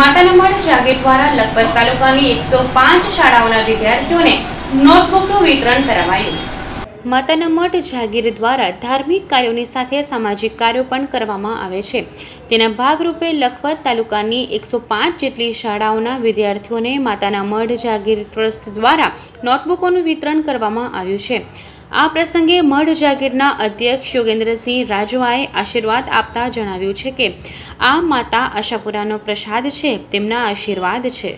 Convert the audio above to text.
માતાના મઢ જાગીર દ્વારા લખપત તાલુકાની એકસો પાંચ શાળાઓના વિદ્યાર્થીઓને નોટબુકનું વિતરણ કરાવાયું. માતાના મઠ જાગીર દ્વારા ધાર્મિક કાર્યોની સાથે સામાજિક કાર્યો પણ કરવામાં આવે છે. તેના ભાગરૂપે લખપત તાલુકાની એકસો પાંચ જેટલી શાળાઓના વિદ્યાર્થીઓને માતાના મઢ જાગીર ટ્રસ્ટ દ્વારા નોટબુકોનું વિતરણ કરવામાં આવ્યું છે. આ પ્રસંગે મઢ જાગીરના અધ્યક્ષ યોગેન્દ્રસિંહ રાજવાએ આશીર્વાદ આપતા જણાવ્યું છે કે આ માતા આશાપુરાનો પ્રસાદ છે, તેમના આશીર્વાદ છે.